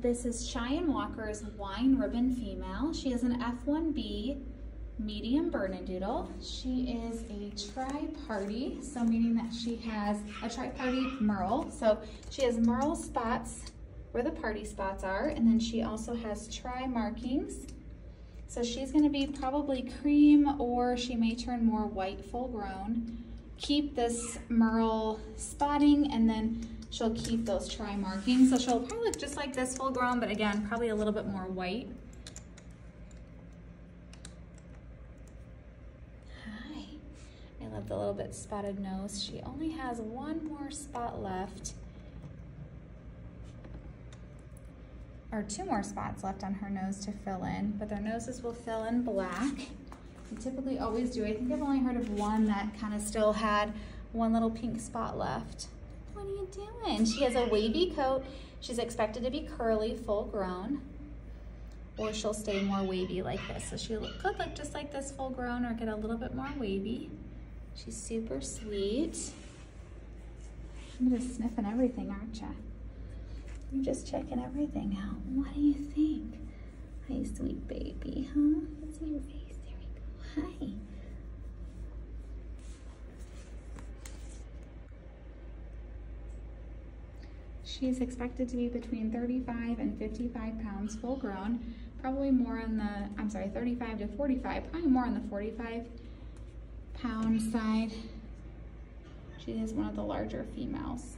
This is Cheyenne Walker's Wine Ribbon Female. She is an F1B medium Bernedoodle. She is a tri-parti, so meaning that she has a tri-parti merle. So she has merle spots where the parti spots are, and then she also has tri markings. So she's gonna be probably cream or she may turn more white full grown. Keep this merle spotting and then she'll keep those tri markings. So she'll probably look just like this full grown, but again, probably a little bit more white. Hi. I love the little bit spotted nose. She only has one more spot left. Or two more spots left on her nose to fill in, but their noses will fill in black. We typically always do. I think I've only heard of one that kind of still had one little pink spot left. What are you doing? She has a wavy coat. She's expected to be curly, full grown, or she'll stay more wavy like this. So she could look just like this full grown or get a little bit more wavy. She's super sweet. I'm just sniffing everything, aren't you? You're just checking everything out. What do you think? Hi, sweet baby, huh? Let's see your face. There we go. Hi. She's expected to be between 35 and 55 pounds full grown, probably more on the, I'm sorry, 35 to 45, probably more on the 45 pound side. She is one of the larger females.